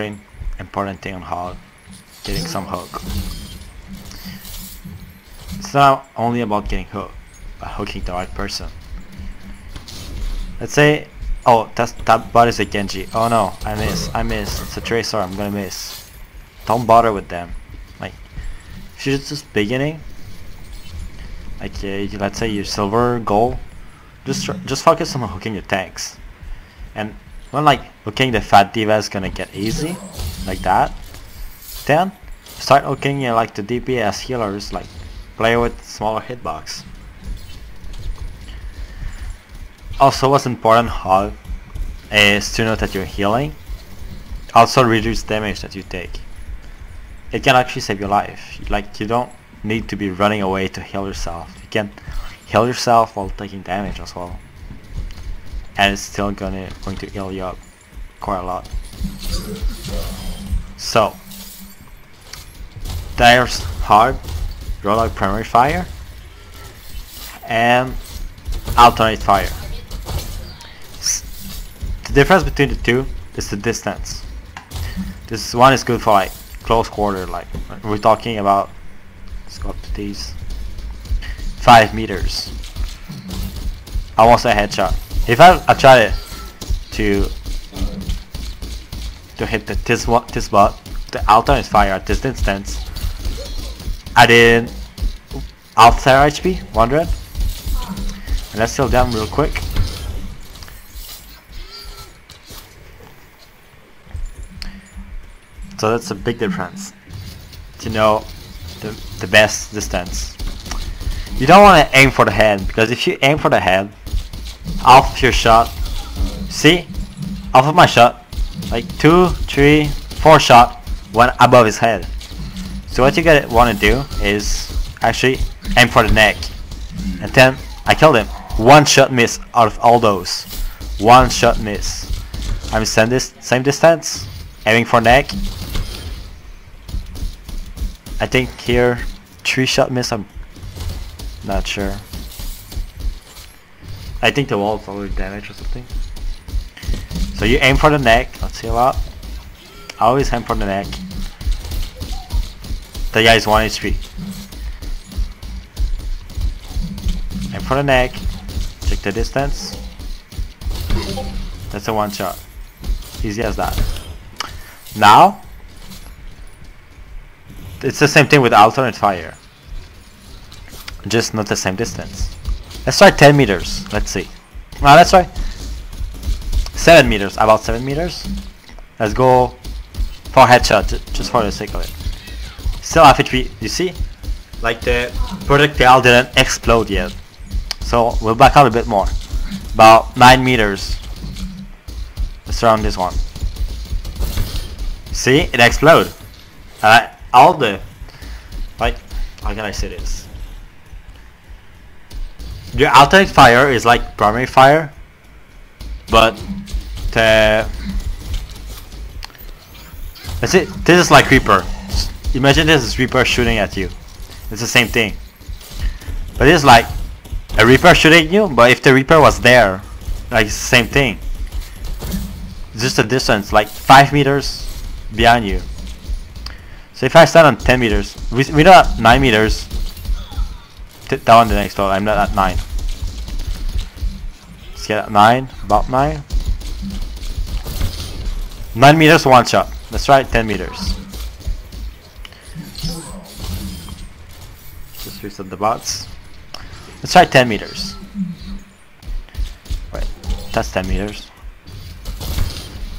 important thing on how getting some hook. It's not only about getting hook, but hooking the right person. Let's say, oh, that's, that bot is a Genji. Oh no, I miss, I miss. It's a Tracer, I'm gonna miss. Don't bother with them. Like, you're just beginning, like uh, let's say you're silver, gold, just just focus on hooking your tanks. And when like hooking the fat D.Va is gonna get easy, like that, then start hooking you know, like the DPS healers, like play with smaller hitbox. Also what's important how is to know that you're healing. Also reduce damage that you take. It can actually save your life. Like you don't need to be running away to heal yourself. You can heal yourself while taking damage as well. And it's still gonna going to heal you up quite a lot. So there's hard, rollout primary fire, and alternate fire. The difference between the two is the distance. This one is good for like close quarter, like we're talking about. Let's go up to these. Five meters. Almost a headshot. If I, try to to hit the this one this bot, the alternate fire at this distance, I did outside HP 100. And let's heal down real quick. So that's a big difference to know the, the best distance. You don't want to aim for the head because if you aim for the head, off your shot, see, off of my shot, like two, three, four shot went above his head. So what you gotta want to do is actually aim for the neck, and then I killed him. One shot miss out of all those. One shot miss. I'm send this same distance, aiming for neck, I think here, three shot miss, I'm not sure. I think the wall is already damaged or something. So you aim for the neck, let's heal up. Always aim for the neck. The guy is 1 HP. Aim for the neck, check the distance. That's a one shot. Easy as that. Now, it's the same thing with alternate fire. Just not the same distance. Let's try 10 meters. Let's see. Now let's try 7 meters. About 7 meters. Let's go for headshot, just for the sake of it. Still half HP. You see? Like the projectile didn't explode yet. So we'll back out a bit more. About 9 meters. Let's run this one. See? It. Alright all the like how can I say this? Your alternate fire is like primary fire, but the that's it. This is like Reaper. Imagine this is Reaper shooting at you. It's the same thing. But it's like a Reaper shooting at you, but if the Reaper was there, like same thing. It's just a distance, like 5 meters behind you. So if I stand on 10 meters, we, we're not at 9 meters. Down the next wall, I'm not at 9. Let's get at 9, about 9. 9 meters, one shot. Let's try 10 meters. Just reset the bots. Let's try 10 meters. Wait, that's 10 meters.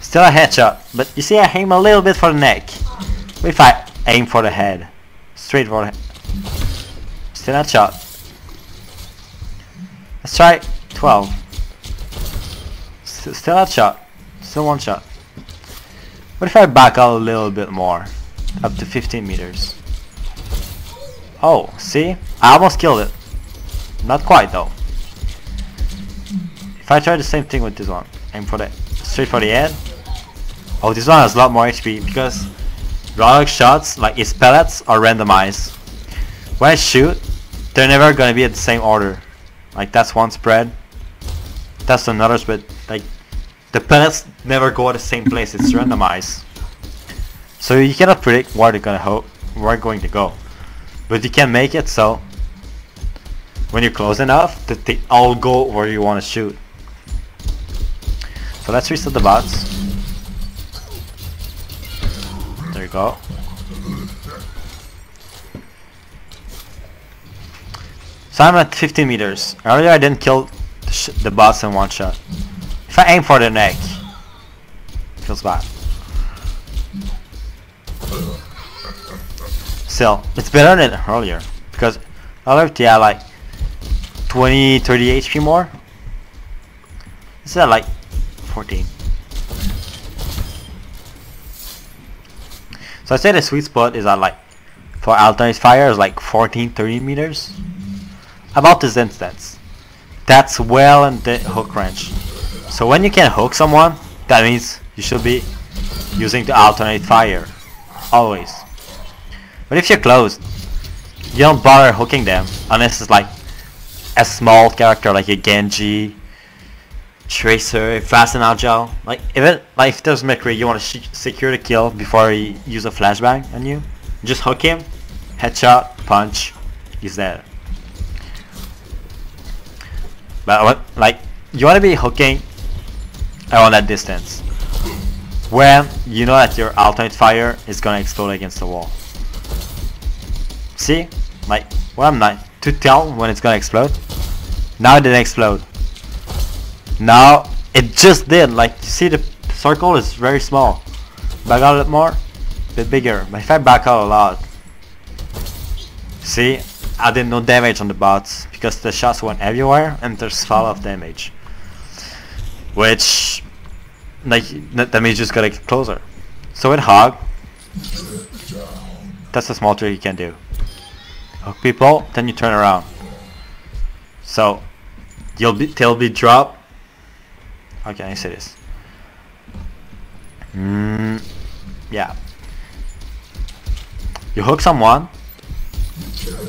Still a headshot, but you see I aim a little bit for the neck. If I aim for the head, straight for the head. Still not shot. Let's try 12. still not shot. Still one shot. What if I back out a little bit more? Up to 15 meters. Oh, see? I almost killed it. Not quite though. If I try the same thing with this one, aim for the straight for the head. Oh, this one has a lot more HP because Roadhog shots, like its pellets, are randomized. When I shoot, they're never gonna be at the same order. Like that's one spread. That's another spread. Like the pellets never go at the same place. It's randomized. So you cannot predict where they're gonna ho where going to go. But you can make it so when you're close enough that they all go where you want to shoot. So let's reset the bots. There you go. So I'm at 15 meters. Earlier I didn't kill the, the bots in one shot. If I aim for the neck, feels bad. Still, it's better than earlier because earlier yeah like 20, 30 HP more. This is at like 14. So I say the sweet spot is at like for alternate fire is like 14, 30 meters. About this instance, that's well in the hook range. So when you can hook someone, that means you should be using the alternate fire, always. But if you're close, you don't bother hooking them unless it's like a small character like a Genji, Tracer, Fast and Agile. Like even like if there's McCree, you want to secure the kill before he use a flashbang on you. Just hook him, headshot, punch, he's dead. But what, like you want to be hooking around that distance when you know that your alternate fire is gonna explode against the wall. See? Like, what I'm not to tell when it's gonna explode. Now it didn't explode. Now it just did. Like, you see the circle is very small. Back out a bit more, a bit bigger. But if I back out a lot, see, I did no damage on the bots because the shots went everywhere and there's fall of damage. Which, like, that means you just gotta get closer. So with Hog, that's a small trick you can do hook people, then you turn around. So you'll be they'll be drop. How can I say this? Mm, yeah. You hook someone.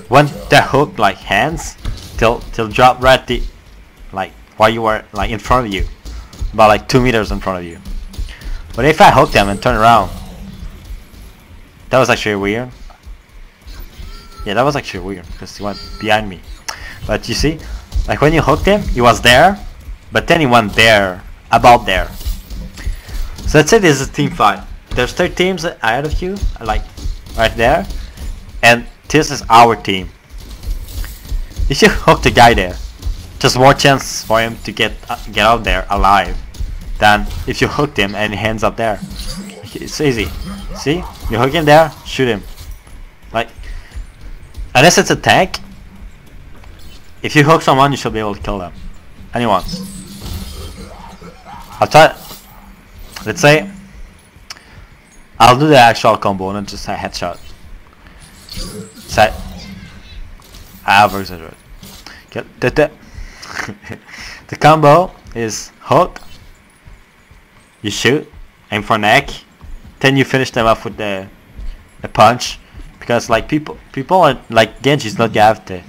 When the hook like hands, they'll they'll drop right the like while you were like in front of you, about like two meters in front of you. But if I hook them and turn around, that was actually weird. Yeah, that was actually weird because he went behind me. But you see, like when you hooked him, he was there, but then he went there, about there. So let's say this is a team fight. There's three teams ahead of you, like right there, and this is our team. You hook the guy there, Just more chance for him to get uh, get out there alive than if you hooked him and he hands up there. It's easy. See? You hook him there, shoot him. Like Unless it's a tank, if you hook someone, you should be able to kill them. Anyone. I'll try. Let's say I'll do the actual combo and just a headshot. Set. I exaggerated. The, combo is hook, you shoot, aim for neck, then you finish them off with the, the punch, because like people people are like Genji's not gonna have the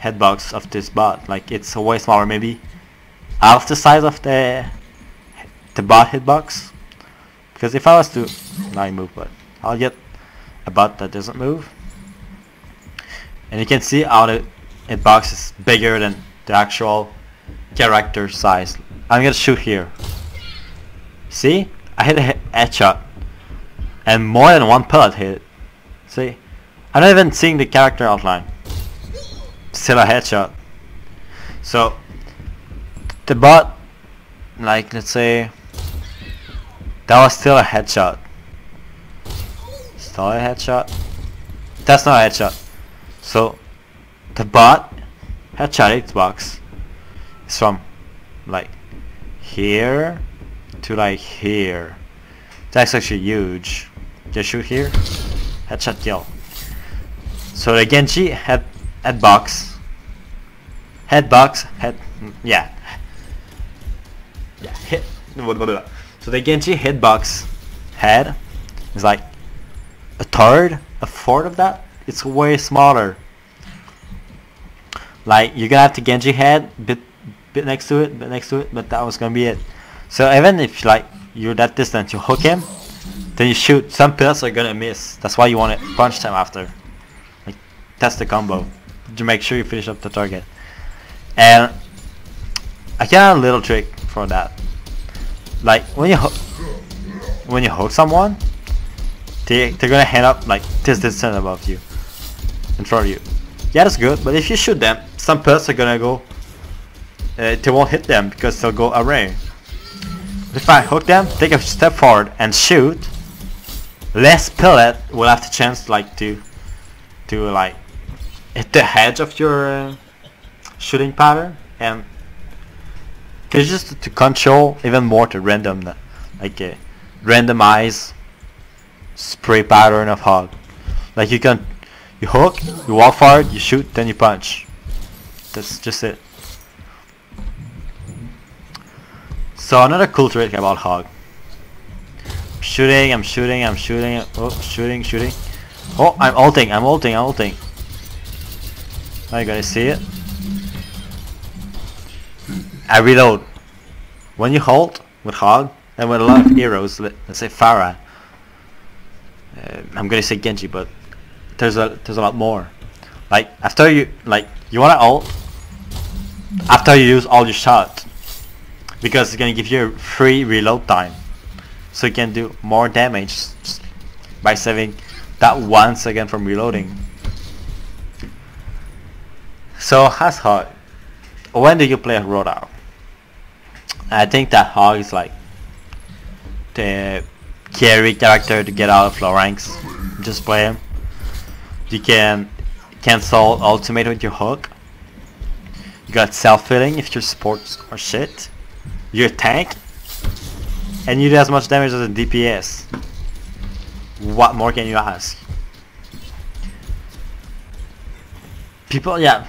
headbox of this bot. Like it's way smaller. Maybe half the size of the the bot hitbox because if I was to not move but I'll get a bot that doesn't move. And you can see how the hitbox is bigger than the actual character size I'm gonna shoot here see I hit a headshot and more than one pellet hit see I'm not even seeing the character outline. Still a headshot. So the bot, like let's say, that was still a headshot. Still a headshot. That's not a headshot. So the bot headshot hitbox is from like here to like here. That's actually huge. Just shoot here. Headshot kill. So the Genji head head box, head box, head yeah, yeah hit. So the Genji hitbox head is like a third, a fourth of that. It's way smaller. Like you're gonna have to Genji head bit bit next to it, bit next to it, but that was gonna be it. So even if like you're that distance, you hook him, Then you shoot. Some pills are gonna miss. That's why you want to punch them after. Like that's the combo. To make sure you finish up the target. And I can got a little trick for that. Like when you when you hold someone, they they're gonna hand up like this distance above you, in front of you. Yeah, that's good. But if you shoot them, some are gonna go. Uh, they won't hit them because they'll go array. If I hook them, take a step forward and shoot, less pellet will have the chance like to to like hit the edge of your uh, shooting pattern and it's just to control even more to random like a randomize spray pattern of hog like you can you hook you walk forward you shoot then you punch that's just it so another cool trick about hog shooting, I'm shooting, I'm shooting, oh, shooting, shooting. Oh, I'm ulting, I'm ulting, I'm ulting. Now you gotta see it. I reload. When you hold with Hog, and with a lot of heroes, let, us say Pharah, uh, I'm gonna say Genji, but there's a there's a lot more. Like after you like you wanna ult after you use all your shots because it's gonna give you a free reload time so you can do more damage by saving that one second from reloading. So as Hog, when do you play Roadhog? I think that Hog is like the carry character to get out of low ranks. Just play him. You can cancel ultimate with your hook. You got self-filling if your supports are shit. You're a tank and you do as much damage as a DPS. What more can you ask? People, yeah,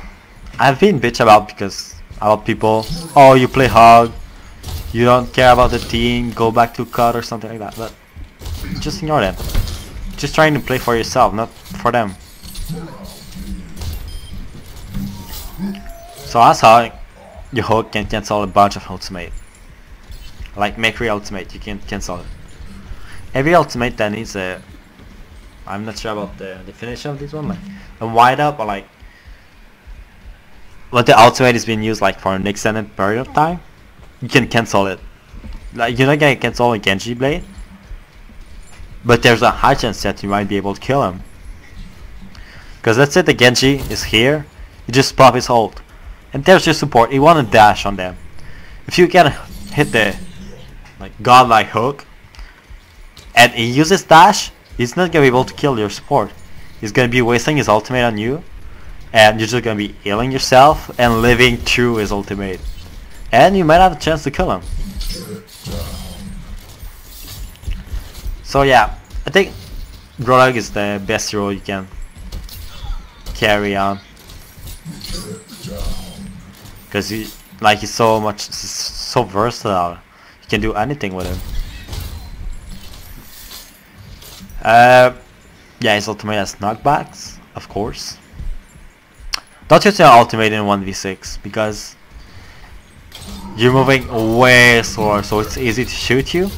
I've been bitch about because about people. Oh, you play hog, you don't care about the team. Go back to cut or something like that. But just ignore them. Just trying to play for yourself, not for them. So that's how your hook can cancel a bunch of ultimate. Like McCree Ultimate, you can cancel it. Every ultimate that needs a I'm not sure about the definition of this one, like a wide up or like what the ultimate is being used like for an extended period of time, you can cancel it. Like you're not gonna cancel a Genji blade, but there's a high chance that you might be able to kill him. Cause let's say the Genji is here, you just pop his ult, and there's your support. You want to dash on them. If you can hit the like godlike hook and he uses dash he's not gonna be able to kill your support. He's gonna be wasting his ultimate on you and you're just gonna be healing yourself and living through his ultimate. And you might have a chance to kill him. So yeah. I think Roadhog is the best role you can carry on because he like he's so much so versatile you can do anything with him. Uh, yeah, his ultimate has knockbacks, of course. Don't use your ultimate in 1v6 because you're moving way slower, so it's easy to shoot you.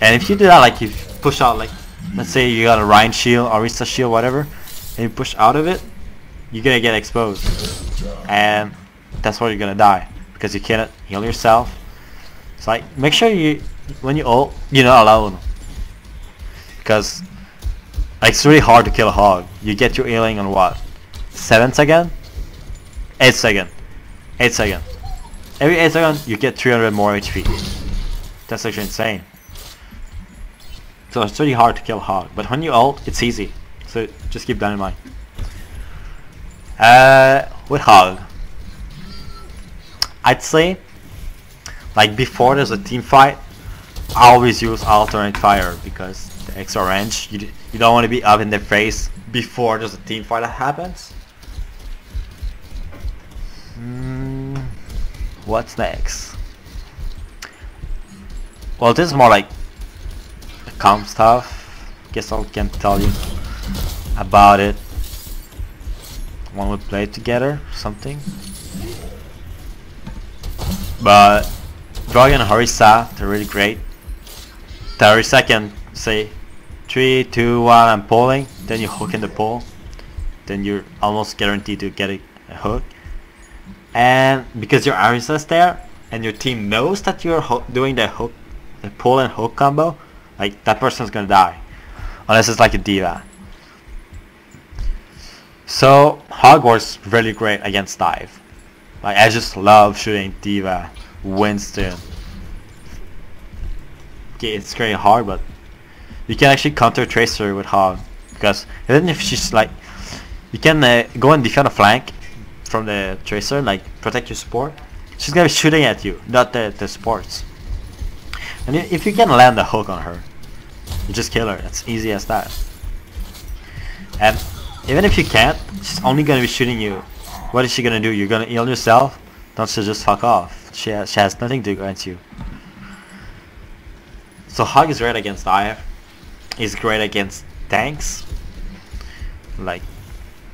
And if you do that, like you push out, like let's say you got a Rein shield, Orisa shield, whatever, and you push out of it, you're gonna get exposed, and that's where you're gonna die because you cannot heal yourself it's like make sure you when you ult you're not alone because it's really hard to kill a hog. You get your healing on what? 7 second? 8 second. 8 second. Every 8 second you get 300 more HP. That's actually insane. So it's really hard to kill a hog. But when you ult, it's easy. So just keep that in mind. Uh, with hog. I'd say like before there's a team fight, I always use alternate fire because the extra range, you, you don't want to be up in their face before there's a team fight that happens. Mm, what's next? Well, this is more like calm stuff. Guess I can tell you about it when we play together, something. But Dragon Orisa, they're really great. The Orisa can say three, two, one, I'm pulling, then you hook in the pull, then you're almost guaranteed to get a, a hook. And because your Orisa's there, and your team knows that you're doing the hook, the pull and hook combo, like that person's gonna die, unless it's like a D.Va. So Hog works really great against dive. Like I just love shooting D.Va, Winston. Okay, it's very hard, but you can actually counter Tracer with Hog because even if she's like, you can uh, go and defend a flank from the Tracer, like protect your support. She's gonna be shooting at you, not the the supports. And if you can land a hook on her, you just kill her. It's easy as that. And even if you can't, she's only gonna be shooting you. What is she gonna do? You're gonna heal yourself? Don't she just fuck off? She has, she has nothing to grant you. So Hog is great against Dive. He's great against tanks. Like,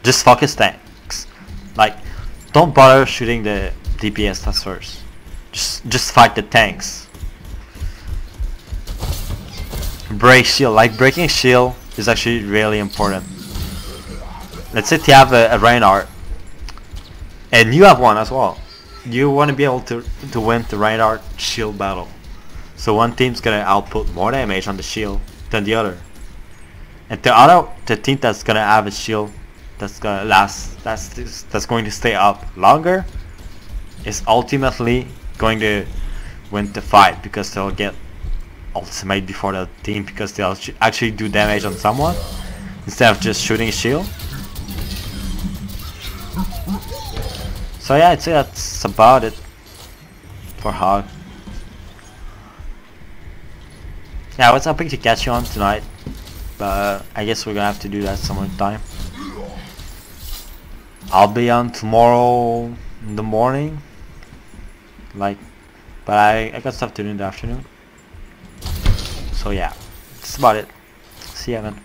just focus tanks. Like, don't bother shooting the DPS first. Just, just fight the tanks. Break shield. Like breaking shield is actually really important let's say you have a, a Reinhardt and you have one as well. You want to be able to to win the Reinhardt shield battle. So one team's gonna output more damage on the shield than the other. And the other the team that's gonna have a shield that's gonna last that's that's going to stay up longer is ultimately going to win the fight because they'll get ultimate before the team because they'll actually do damage on someone instead of just shooting a shield So yeah, I'd say that's about it for Hog. Yeah, I was hoping to catch you on tonight, but I guess we're gonna have to do that some other time. I'll be on tomorrow in the morning, like, but I, I got stuff to do in the afternoon. So yeah, that's about it. See ya man.